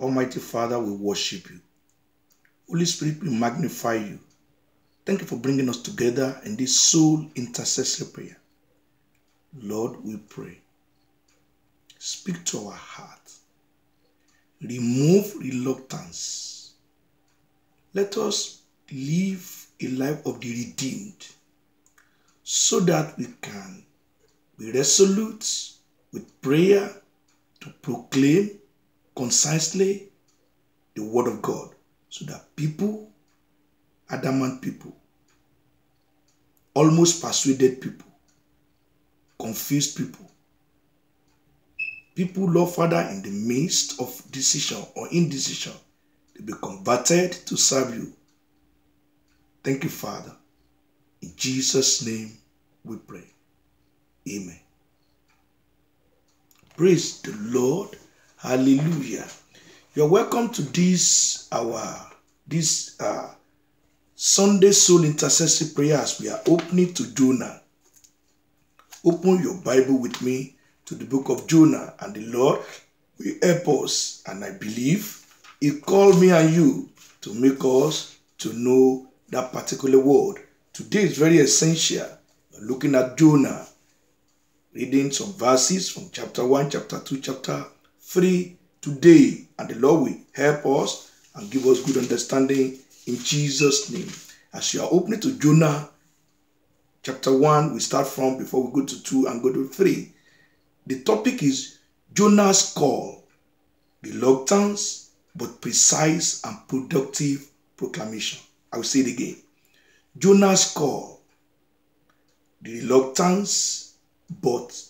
Almighty Father, we worship you. Holy Spirit, we magnify you. Thank you for bringing us together in this soul intercessory prayer. Lord, we pray. Speak to our heart. Remove reluctance. Let us live a life of the redeemed so that we can be resolute with prayer to proclaim concisely the word of God so that people, adamant people, almost persuaded people, confused people, people, Lord Father, in the midst of decision or indecision, to be converted to serve you. Thank you, Father. In Jesus' name we pray. Amen. Praise the Lord. Hallelujah. You're welcome to this our this uh, Sunday Soul Intercessory Prayer as we are opening to Jonah. Open your Bible with me to the book of Jonah, and the Lord will help us. And I believe He called me and you to make us to know that particular word. Today is very essential. We're looking at Jonah, reading some verses from chapter 1, chapter 2, chapter 3 today. And the Lord will help us and give us good understanding in Jesus' name. As you are opening to Jonah chapter 1, we start from before we go to 2 and go to 3. The topic is Jonah's call, the reluctance, but precise and productive proclamation. I will say it again. Jonah's call, the reluctance, but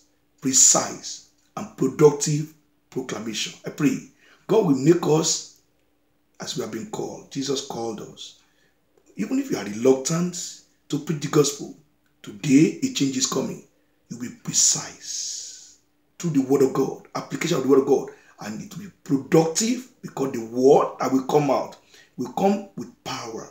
precise and productive proclamation. I pray God will make us as we have been called. Jesus called us. Even if you are reluctant to preach the gospel, today a change is coming. You'll be precise through the word of God, application of the word of God, and it will be productive because the word that will come out will come with power,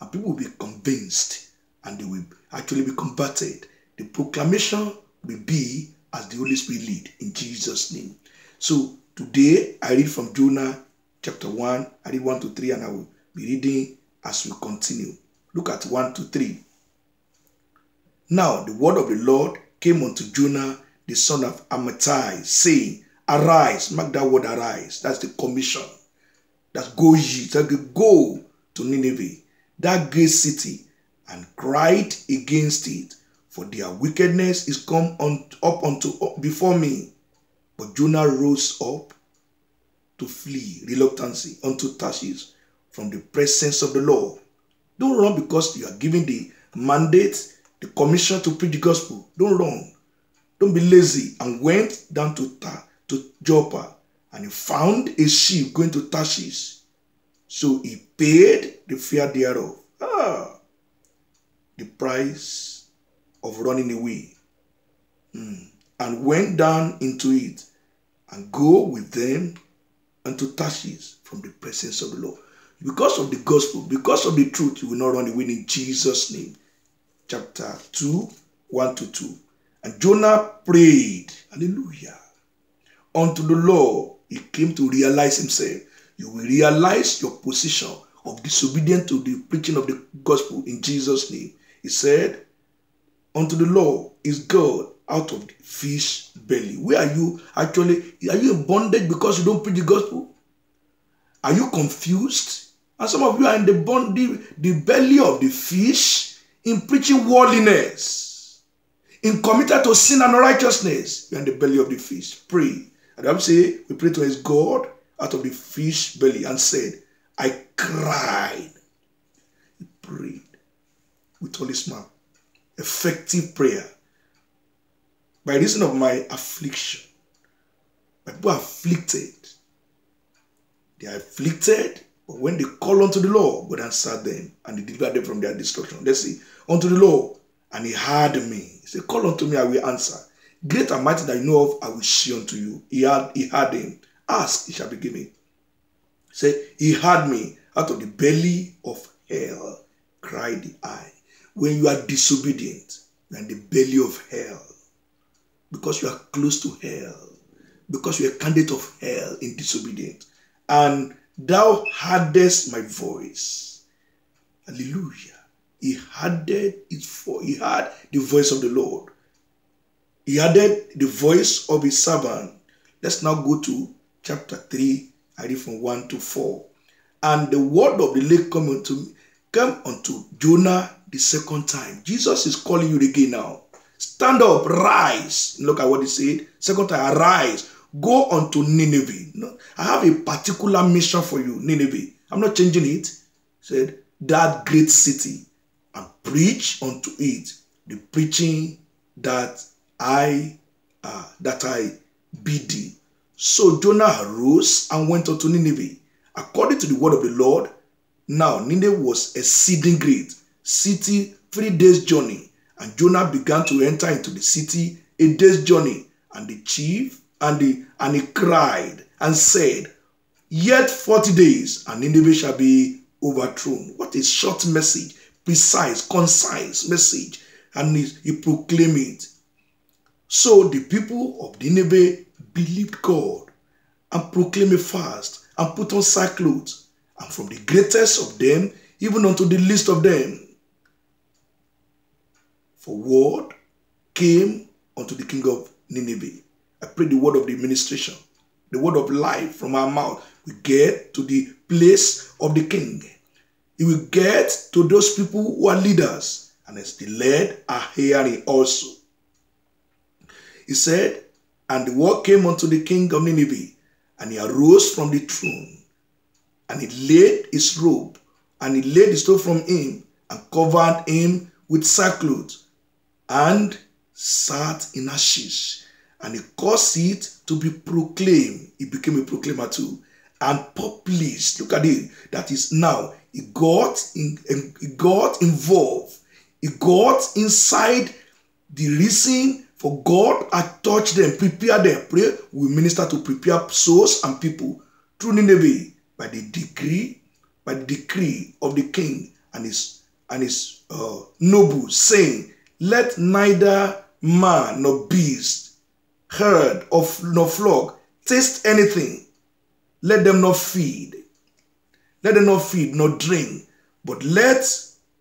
and people will be convinced and they will actually be converted. The proclamation will be as the Holy Spirit lead in Jesus' name. So today I read from Jonah chapter 1, I read 1 to 3, and I will be reading as we continue. Look at 1 to 3. Now the word of the Lord came unto Jonah, the son of Amittai, saying, Arise, mark that word arise. That's the commission. That's go ye, that's go to Nineveh, that great city, and cried against it, for their wickedness is come on, up unto up before me. But Jonah rose up to flee reluctancy unto Tarshish from the presence of the Lord. Don't run because you are given the mandate, the commission to preach the gospel. Don't run. Don't be lazy. And went down to Ta- to Joppa, and he found a ship going to Tarshish. So he paid the fare thereof. Ah, the price of running away. Mm. And went down into it and go with them unto Tarshish from the presence of the Lord. Because of the gospel, because of the truth, you will not run away in Jesus' name. Chapter 2, 1 to 2. And Jonah prayed, hallelujah, unto the Lord. He came to realize himself. You will realize your position of disobedience to the preaching of the gospel in Jesus' name. He said, Unto the Lord is God out of the fish belly. Where are you actually? Are you in bondage because you don't preach the gospel? Are you confused? And some of you are in the bondage, the belly of the fish in preaching worldliness, in committed to sin and righteousness. You're in the belly of the fish. Pray. And I'm we pray to his God out of the fish belly and said, I cried. He prayed with all his mouth. Effective prayer by reason of my affliction. My people are afflicted. They are afflicted, but when they call unto the Lord, God answered them and he delivered them from their destruction. Let's see, unto the Lord, and he heard me. He said, Call unto me, I will answer. Great and mighty that you know of, I will see unto you. He had, he heard him. Ask, it shall be given. Said, He heard me out of the belly of hell, cried I. When you are disobedient, you are in the belly of hell because you are close to hell, because you are a candidate of hell in disobedience. and thou heardest my voice. Hallelujah. He hearded his voice. He heard the voice of the Lord. He added the voice of his servant. Let's now go to chapter 3, I read from 1 to 4. And the word of the Lord come unto, me, come unto Jonah the second time. Jesus is calling you again now. Stand up, rise. Look at what he said. Second time, arise. Go unto Nineveh. No, I have a particular mission for you, Nineveh. I'm not changing it. He said, that great city, and preach unto it the preaching that I uh, that I bid thee. So Jonah arose and went unto Nineveh, according to the word of the Lord. Now Nineveh was exceeding great city, three days' journey, and Jonah began to enter into the city a day's journey. And the chief and the and he cried and said, Yet forty days, and Nineveh shall be overthrown. What a short message, precise, concise message, and he, he proclaimed it. So the people of Nineveh believed God and proclaimed a fast and put on sackcloth, and from the greatest of them even unto the least of them. For word came unto the king of Nineveh. I pray the word of the administration, the word of life from our mouth will get to the place of the king. It will get to those people who are leaders, and as the led are hearing also. He said, And the word came unto the king of Nineveh, and he arose from the throne, and he laid his robe, and he laid his robe from him, and covered him with sackcloth, and sat in ashes. And he caused it to be proclaimed. He became a proclaimer too. And published. Look at it. That is now. He got in, he got involved. He got inside the reason for God had touched them, prepared them. Pray, we minister to prepare souls and people through Nineveh by the decree, by the decree of the king and his and his uh, nobles, saying, "Let neither man nor beast, herd or nor flock taste anything. Let them not feed. Let them not feed nor drink, but let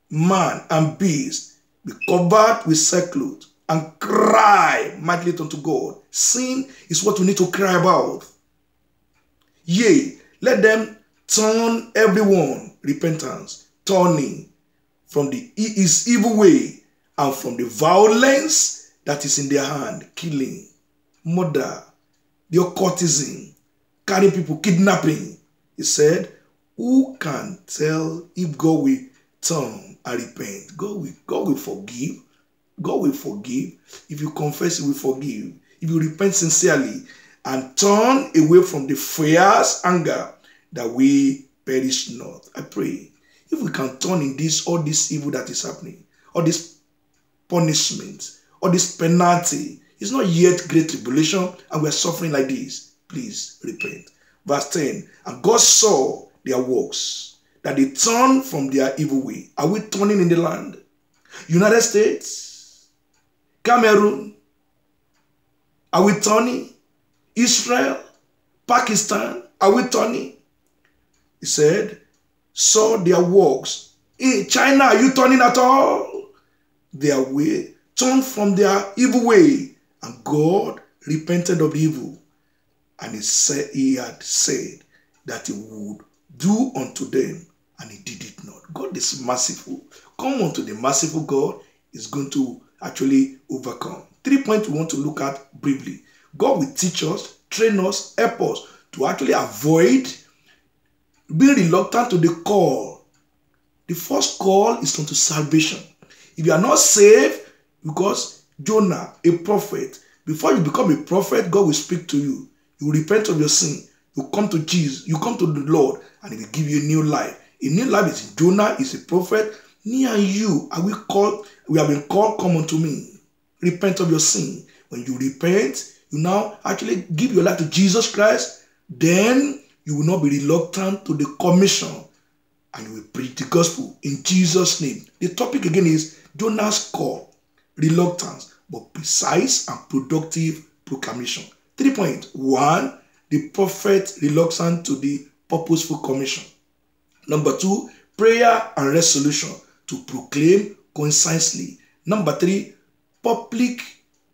man and beast be covered with sackcloth." and cry mightily unto God. Sin is what we need to cry about. Yea, let them turn everyone repentance, turning from the his evil way and from the violence that is in their hand, killing, murder, their courtesan, carrying people, kidnapping. He said, Who can tell if God will turn and repent? God will, God will forgive. God will forgive. If you confess, He will forgive. If you repent sincerely and turn away from the fierce anger that we perish not. I pray. If we can turn in this, all this evil that is happening, all this punishment, or this penalty, it's not yet great tribulation and we're suffering like this. Please repent. Verse 10 And God saw their works, that they turned from their evil way. Are we turning in the land? United States, Cameroon, are we turning? Israel, Pakistan, are we turning? He said, saw their works. In China, are you turning at all? Their way, turned from their evil way, and God repented of evil. And he said he had said that he would do unto them, and he did it not. God is merciful. Come unto the merciful God is going to actually overcome. Three points we want to look at briefly. God will teach us, train us, help us to actually avoid being reluctant to the call. The first call is unto salvation. If you are not saved, because Jonah, a prophet, before you become a prophet, God will speak to you. You repent of your sin. You come to Jesus. You come to the Lord, and He will give you a new life. A new life is Jonah is a prophet. Me and you are we called? We have been called. Come unto me. Repent of your sin. When you repent, you now actually give your life to Jesus Christ. Then you will not be reluctant to the commission and you will preach the gospel in Jesus' name. The topic again is Jonah's call, reluctance, but precise and productive proclamation. Three points. One, the prophet reluctant to the purposeful commission. Number two, prayer and resolution to proclaim concisely. Number three, public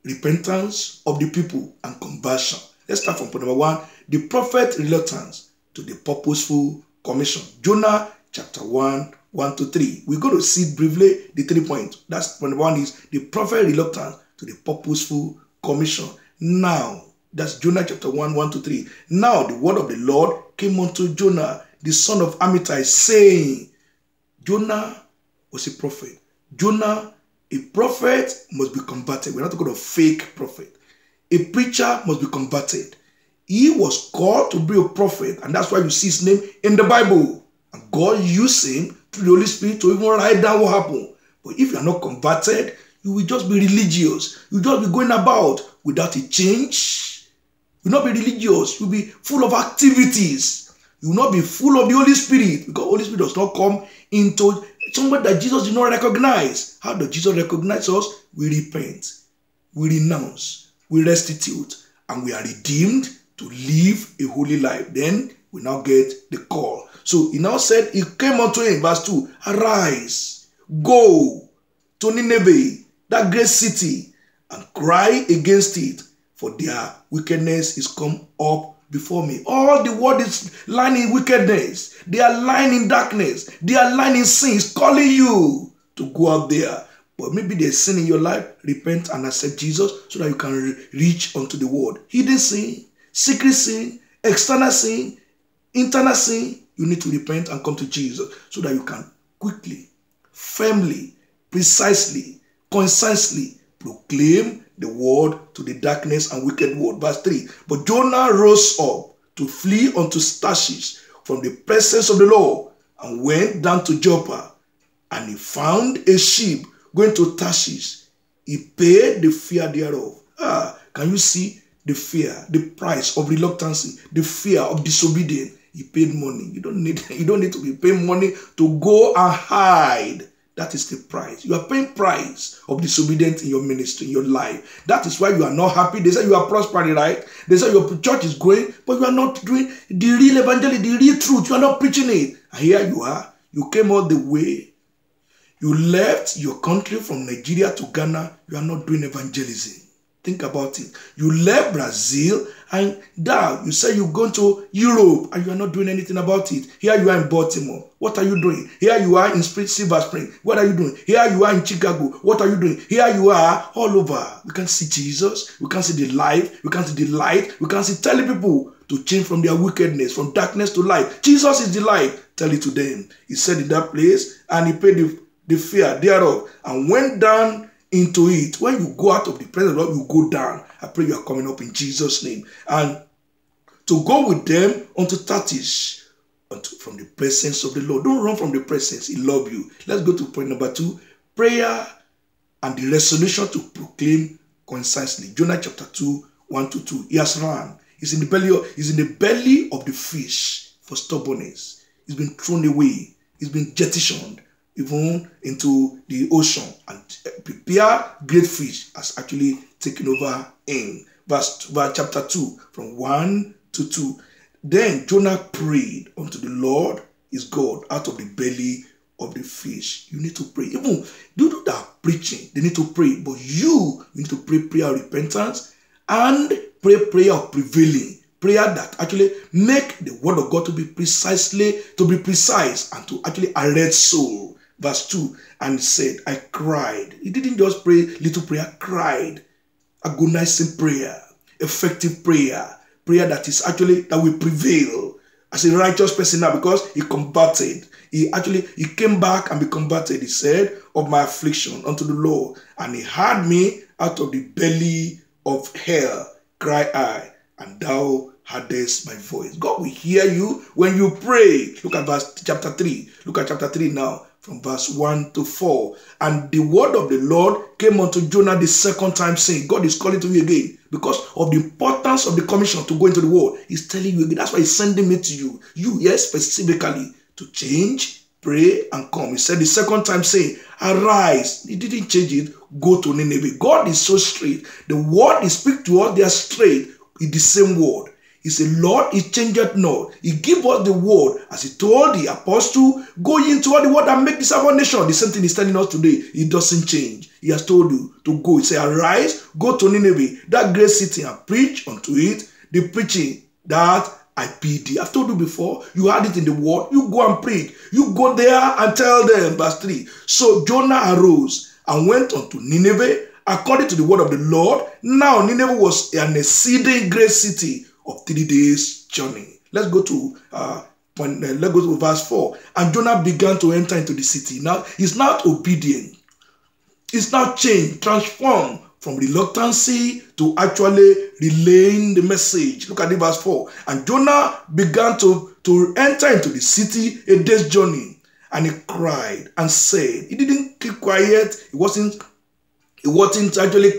repentance of the people and conversion. Let's start from point number one the prophet reluctance to the purposeful commission. Jonah chapter 1, 1 to 3. We're going to see briefly the three points. That's point one is the prophet reluctance to the purposeful commission. Now, that's Jonah chapter 1, 1 to 3. Now the word of the Lord came unto Jonah, the son of Amittai, saying, Jonah was a prophet. Jonah, a prophet, must be converted. We're not talking of fake prophet. A preacher must be converted. He was called to be a prophet, and that's why you see his name in the Bible. And God used him through the Holy Spirit to even write down what happened. But if you are not converted, you will just be religious. You will just be going about without a change. You will not be religious. You will be full of activities. You will not be full of the Holy Spirit because Holy Spirit does not come into somebody that Jesus did not recognize. How does Jesus recognize us? We repent, we renounce, we restitute, and we are redeemed to live a holy life. Then we now get the call. So he now said, He came unto him, verse 2 Arise, go to Nineveh, that great city, and cry against it, for their wickedness is come up before me. All the world is lying in wickedness. They are lying in darkness. They are lying in sins, calling you to go out there. But maybe there's sin in your life. Repent and accept Jesus so that you can reach unto the world. Hidden sin, secret sin, external sin, internal sin. You need to repent and come to Jesus so that you can quickly, firmly, precisely, concisely proclaim the word to the darkness and wicked world. Verse 3 But Jonah rose up to flee unto Tarshish from the presence of the Lord and went down to Joppa. And he found a ship going to Tarshish. He paid the fear thereof. Ah, can you see the fear, the price of reluctancy, the fear of disobedience? He paid money. You don't need you don't need to be paying money to go and hide that is the price. You are paying price of disobedience in your ministry, in your life. That is why you are not happy. They say you are prospering, right? They say your church is growing, but you are not doing the real evangelism, the real truth. You are not preaching it. And here you are. You came all the way. You left your country from Nigeria to Ghana. You are not doing evangelism. Think about it. You left Brazil and now you say you're going to Europe and you are not doing anything about it. Here you are in Baltimore. What are you doing? Here you are in Silver Spring. What are you doing? Here you are in Chicago. What are you doing? Here you are all over. We can see Jesus. We can see the life. We can see the light. We can see telling people to change from their wickedness, from darkness to light. Jesus is the light. Tell it to them. He said in that place and he paid the, the fear thereof and went down into it. When you go out of the presence of God, you go down. I pray you are coming up in Jesus' name. And to go with them unto Tarshish, unto, from the presence of the Lord. Don't run from the presence. He love you. Let's go to point number two. Prayer and the resolution to proclaim concisely. Jonah chapter 2, 1 to 2. He has run. He's in the belly of, he's in the belly of the fish for stubbornness. He's been thrown away. He's been jettisoned even into the ocean and eh, prepare great fish has actually taken over in. Verse, verse chapter 2 from 1 to 2 then jonah prayed unto the lord his god out of the belly of the fish. You need to pray. Even do that preaching they need to pray but you need to pray prayer of repentance and pray prayer of prevailing. Prayer that actually make the word of god to be precisely to be precise and to actually arrest soul verse 2 and said, I cried. He didn't just pray little prayer, cried. Agonizing prayer, effective prayer, prayer that is actually that will prevail as a righteous person now because he combated. He actually he came back and be combated. He said, Of my affliction unto the Lord, and he had me out of the belly of hell, cry I, and thou hadest my voice. God will hear you when you pray. Look at verse chapter 3. Look at chapter 3 now from verse 1 to 4. And the word of the Lord came unto Jonah the second time, saying, God is calling to you again because of the importance of the commission to go into the world. He's telling you again. That's why he's sending me to you. You, yes, specifically to change, pray, and come. He said the second time, saying, Arise. He didn't change it. Go to Nineveh. God is so straight. The word he speaks to us, they are straight. It's the same word. He said, Lord, he changeth not. He give us the word as he told the apostle, go into all the world and make disciple nation. The same thing he's telling us today. He doesn't change. He has told you to go. He said, arise, go to Nineveh, that great city, and preach unto it the preaching that I bid thee. I've told you before, you had it in the word. You go and preach. You go there and tell them. Verse 3. So Jonah arose and went unto Nineveh according to the word of the Lord. Now Nineveh was an exceeding great city of three days' journey. Let's go to uh, when, uh, let's go to verse 4. And Jonah began to enter into the city. Now he's not obedient. He's now changed, transformed from reluctancy to actually relaying the message. Look at the verse 4. And Jonah began to, to enter into the city a day's journey. And he cried and said, he didn't keep quiet. He wasn't he wasn't actually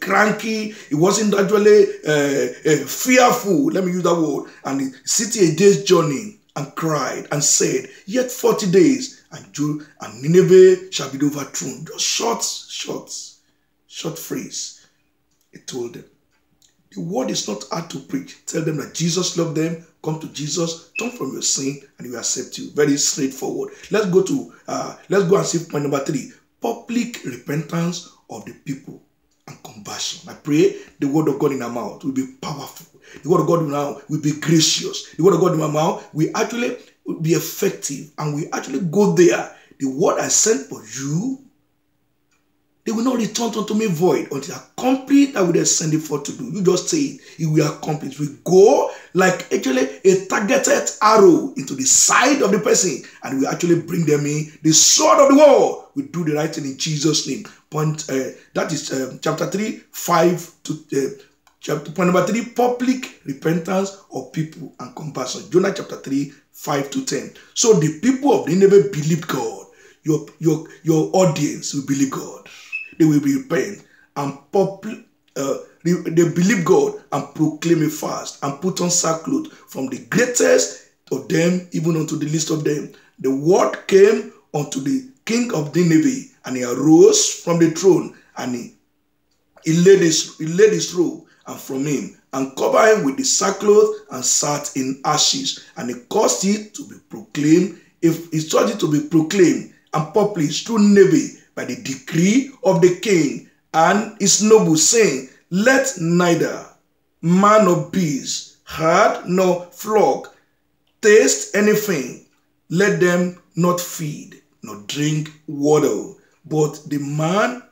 cranky. He wasn't actually uh, uh, fearful. Let me use that word. And he sitting a day's journey and cried and said, Yet 40 days and, Jew, and Nineveh shall be overthrown. Just short, short, short phrase. He told them. The word is not hard to preach. Tell them that Jesus loved them. Come to Jesus, turn from your sin, and he will accept you. Very straightforward. Let's go to uh, let's go and see point number three: public repentance of the people and conversion. I pray the word of God in our mouth will be powerful. The word of God now will be gracious. The word of God in our mouth will actually be effective and we actually go there. The word I sent for you, they will not return unto me void until complete that will send it for to do. You just say it, it will accomplish. We go like actually a targeted arrow into the side of the person and we actually bring them in. The sword of the world we do the right thing in Jesus' name. Point uh, that is um, chapter 3, 5 to uh, chapter point number 3, public repentance of people and compassion. Jonah chapter 3, 5 to 10. So the people of Nineveh believed God. Your your your audience will believe God. They will repent and public uh, they, they believe God and proclaim a fast and put on sackcloth from the greatest of them even unto the least of them. The word came unto the king of Nineveh, and he arose from the throne, and he, he, laid, his, he laid his robe and from him, and covered him with the sackcloth, and sat in ashes. And he caused it to be proclaimed, if he caused it to be proclaimed and published through Nineveh by the decree of the king and his nobles, saying, Let neither man nor beast, herd nor flock taste anything, let them not feed nor drink water, but the man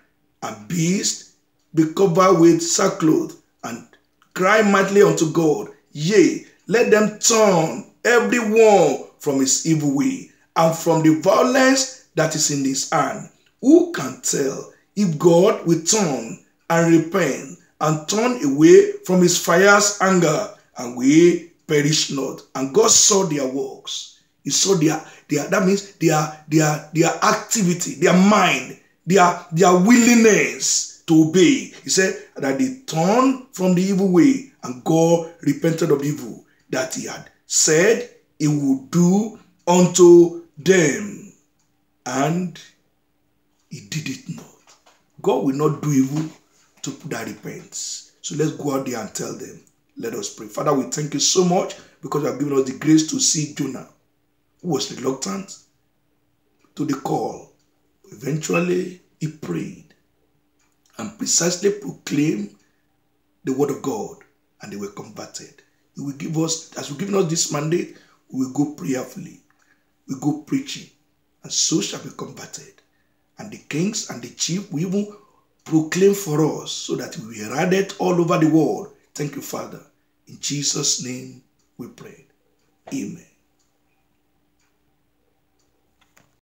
and beast be covered with sackcloth and cry mightily unto God. Yea, let them turn every one from his evil way and from the violence that is in his hand. Who can tell if God will turn and repent and turn away from his fire's anger and we perish not? And God saw their works. He saw their their, that means their, their, their activity, their mind, their, their willingness to obey. He said that they turned from the evil way and God repented of evil that he had said he would do unto them. And he did it not. God will not do evil to that repents. So let's go out there and tell them. Let us pray. Father, we thank you so much because you have given us the grace to see Jonah who was reluctant to the call. Eventually, he prayed and precisely proclaimed the word of God, and they were converted. He will give us, as we've given us this mandate, we will go prayerfully, we go preaching, and so shall be converted. And the kings and the chief will even proclaim for us so that we will be radiate all over the world. Thank you, Father. In Jesus' name we pray. Amen.